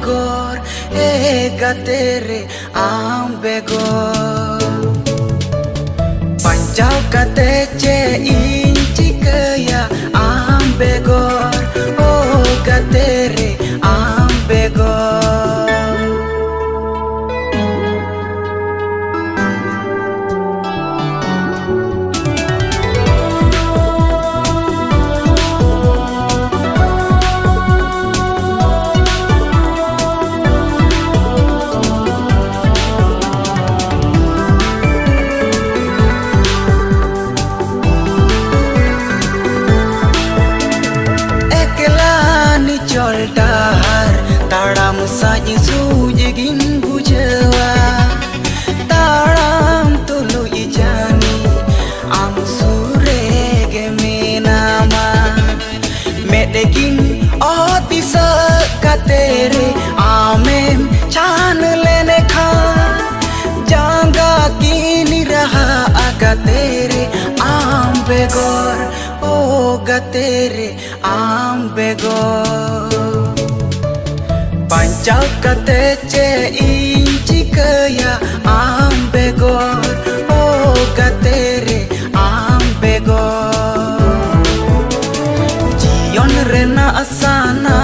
begor e gatere am begor. Panjau kate ce inci kaya am begor oh gatere dahar taram saja sujegin bujawa taram tulu ijani am surege menama medegin otisa katere amem chan lene kha janga kini raha agatere am begor o gatere am begor ᱵᱟᱧᱪᱟᱣ ᱠᱟᱛᱮ ᱪᱮ ᱤᱧ ᱪᱤᱠᱟᱹᱭᱟ ᱟᱢ ᱵᱮᱜᱚᱨ ᱳ ᱜᱟᱛᱮ ᱨᱮ ᱟᱢ ᱵᱮᱜᱚᱨ ᱡᱤᱭᱚᱱ ᱨᱮᱱᱟᱜ ᱥᱟᱱᱟ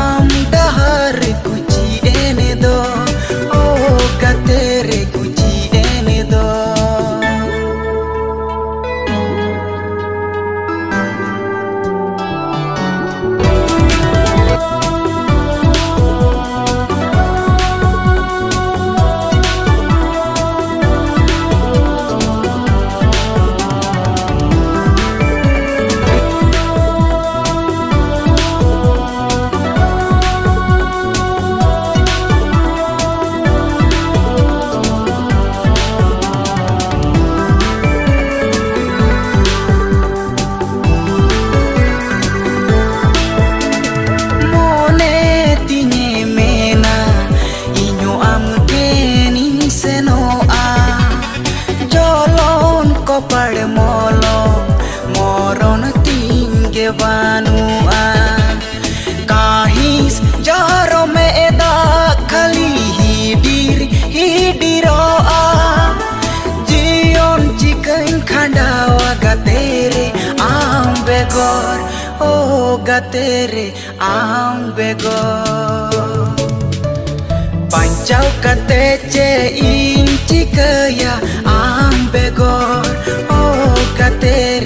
hidir hidiroa jion chikan khandawa gatere am begor o gatere am begor Pancau kate ce inci kaya am begor Oh katere am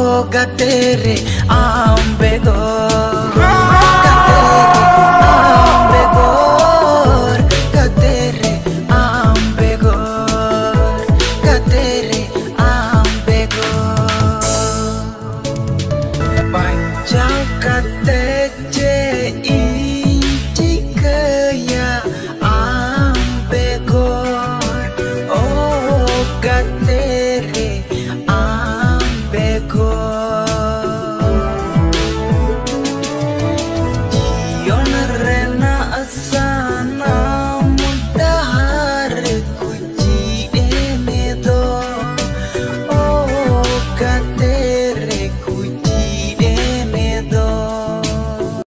Am begor oh gatere am begor